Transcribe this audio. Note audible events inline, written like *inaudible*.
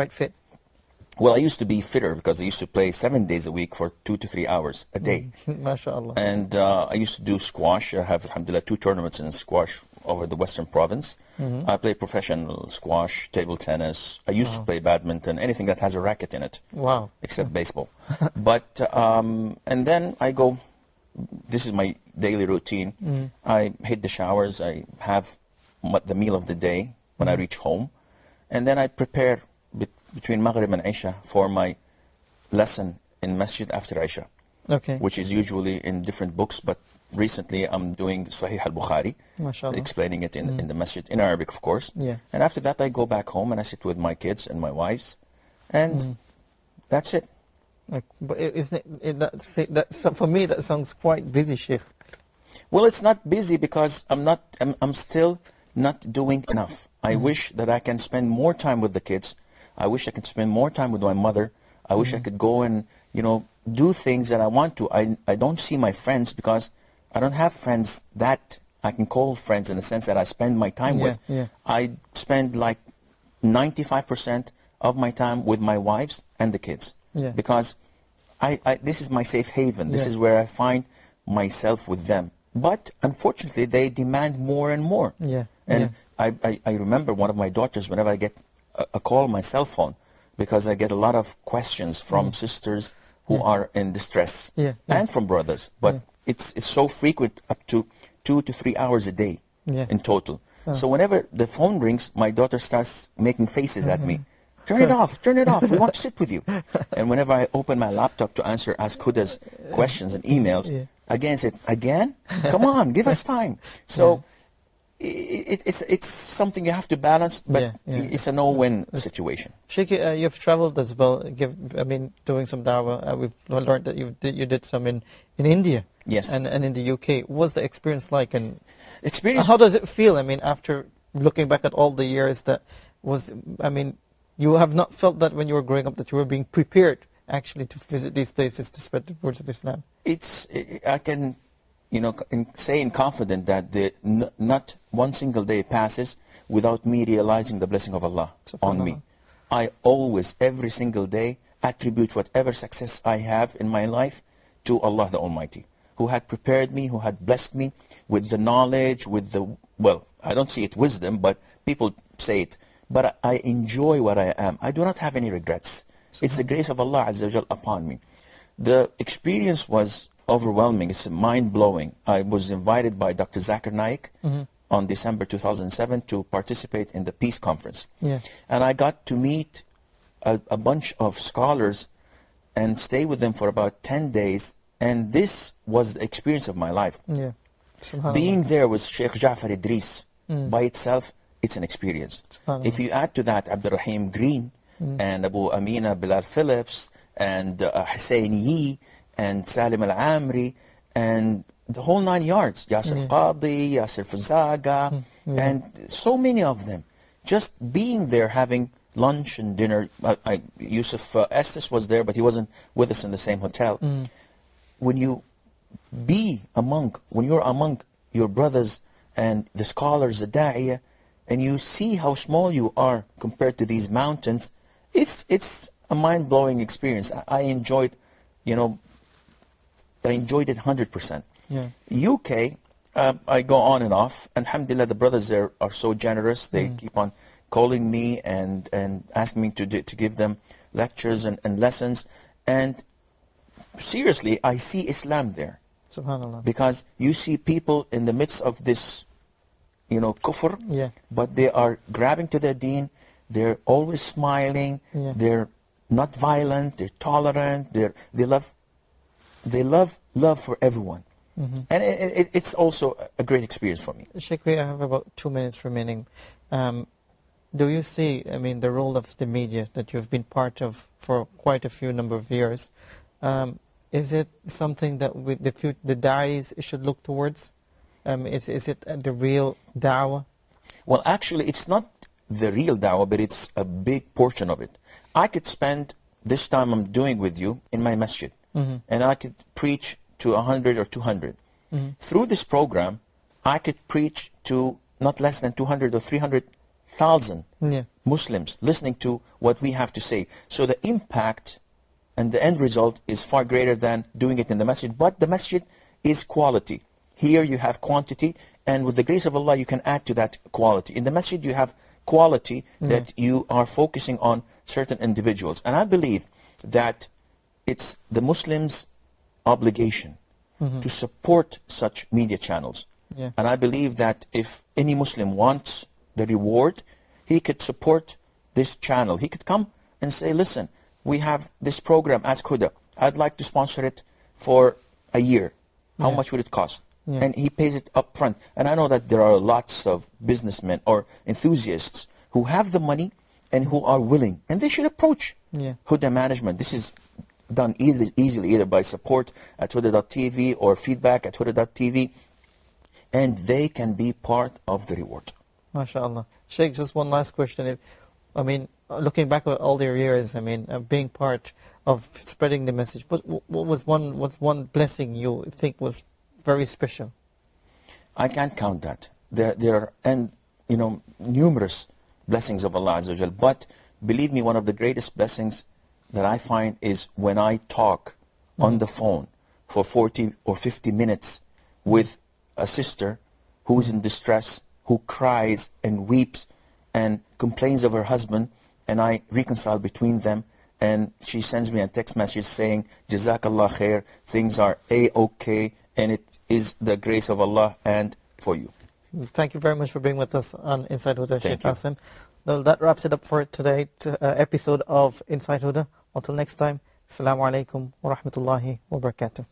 quite fit. Well, I used to be fitter because I used to play seven days a week for two to three hours a day. *laughs* MashaAllah. And uh, I used to do squash. I have, alhamdulillah, two tournaments in squash over the Western Province. I play professional squash, table tennis. I used to play badminton, anything that has a racket in it, Wow. except baseball. *laughs* but, um, and then I go, this is my daily routine. I hit the showers. I have the meal of the day when I reach home. And then I prepare between Maghrib and Isha for my lesson in Masjid after Isha Okay. which is usually in different books, but recently I'm doing Sahih al-Bukhari, explaining it in, mm. in the masjid, in Arabic, of course. Yeah. And after that, I go back home and I sit with my kids and my wives, and mm. that's it. Like, but isn't it, it that, that, so for me, that sounds quite busy, Sheikh. Well, it's not busy because I'm not, I'm, I'm still not doing enough. I mm. wish that I can spend more time with the kids. I wish I could spend more time with my mother. I wish I mm-hmm. could go and, you know, do things that I want to. I, I don't see my friends because I don't have friends that I can call friends in the sense that I spend my time Yeah, with. yeah. I spend like 95% of my time with my wives and the kids. Yeah. Because I, I, this is my safe haven. This is where I find myself with them. But unfortunately, they demand more and more. Yeah, And yeah. I, I, I remember one of my daughters, whenever I get a, a call my cell phone, because I get a lot of questions from sisters who are in distress Mm. Yeah, yeah. and from brothers. But Yeah. it's, it's so frequent, up to two to three hours a day Yeah. in total. So whenever the phone rings, my daughter starts making faces at me. Turn it *laughs* off, turn it off. We want to sit with you. And whenever I open my laptop to answer Ask Huda's *laughs* questions and emails, Yeah. again, I said, again? Come on, give us time. *laughs* So it, it's, it's something you have to balance, but Yeah, yeah. it's a no-win situation. Sheikh, uh, you've traveled as well. Give, I mean, doing some dawah. Uh, we've learned that you did, you did some in, in India. Yes. And and in the UK. What was the experience like? And Experience how does it feel? I mean, after looking back at all the years that was, I mean, you have not felt that when you were growing up that you were being prepared actually to visit these places to spread the words of Islam. it's I can you know in, say in confident that the, n- not one single day passes without me realizing the blessing of Allah on me. I always every single day attribute whatever success I have in my life to Allah the Almighty who had prepared me, who had blessed me with the knowledge, with the well, I don't see it wisdom, but people say it. But I enjoy what I am. I do not have any regrets. It's the grace of Allah Azza wa upon me. The experience was overwhelming. It's mind-blowing. I was invited by Dr. Zakir Naik mm-hmm. on December 2007 to participate in the Peace Conference. Yeah. And I got to meet a, a bunch of scholars and stay with them for about 10 days. And this was the experience of my life. Yeah. Being there with Sheikh Ja'far Idris mm. by itself, it's an experience. If you add to that Abdurrahim Green mm. and Abu Amina Bilal Phillips and uh, Hussein Yee and Salim Al-Amri and the whole nine yards, Yasir Qadhi, Yasir Fazaga, and so many of them. Just being there having lunch and dinner. I, I, Yusuf uh, Estes was there, but he wasn't with us in the same hotel. When you be among, when you're among your brothers and the scholars, the da'iyah, and you see how small you are compared to these mountains, it's, it's a mind-blowing experience. I, I enjoyed, you know, I enjoyed it 100%. Yeah. UK, uh, I go on and off. And Alhamdulillah, the brothers there are so generous. They keep on calling me and, and asking me to, do, to give them lectures and, and lessons. And seriously, I see Islam there Subhanallah. because you see people in the midst of this, you know, kufr, Yeah. but they are grabbing to their deen. They're always smiling. Yeah. They're not violent. They're tolerant. They're, they love, they love love for everyone. Mm-hmm. And it, it, it's also a great experience for me. Sheikh, we have about two minutes remaining. Um, do you see, I mean, the role of the media that you've been part of for quite a few number of years? Um, is it something that we, the, the da'is should look towards? Um, is, is it the real da'wah? Well, actually, it's not the real dawah, but it's a big portion of it. I could spend this time I'm doing with you in my masjid, Mm-hmm. and I could preach to 100 or 200. Mm-hmm. Through this program, I could preach to not less than 200 or 300 thousand Yeah. Muslims listening to what we have to say. So the impact and the end result is far greater than doing it in the masjid. But the masjid is quality. Here you have quantity, and with the grace of Allah, you can add to that quality. In the masjid, you have quality that you are focusing on certain individuals. And I believe that it's the Muslims' obligation mm-hmm. to support such media channels. Yeah. And I believe that if any Muslim wants the reward, he could support this channel. He could come and say, listen, we have this program, Ask Huda. I'd like to sponsor it for a year. How Yeah. much would it cost? Yeah. And he pays it up front. And I know that there are lots of businessmen or enthusiasts who have the money and who are willing. And they should approach Yeah. Huda management. This is done easily, easily either by support at huda.tv or feedback at huda.tv And they can be part of the reward. MashaAllah. Sheikh, just one last question. If, I mean, looking back at all your years, I mean, uh, being part of spreading the message, what, what was one what's one blessing you think was very special? I can't count that. There, there are, and you know, numerous blessings of Allah Azza. But believe me, one of the greatest blessings that I find is when I talk on the phone for 40 or 50 minutes with a sister who is in distress, who cries and weeps and complains of her husband, and I reconcile between them. And she sends me a text message saying, Jazakallah khair, things are A-OK, and it is the grace of Allah and for you. Thank you very much for being with us on Inside Huda, Sheikh. Assim. Well, that wraps it up for today uh, episode of Inside Huda. Until next time, Assalamu alaikum wa rahmatullahi wa barakatuh.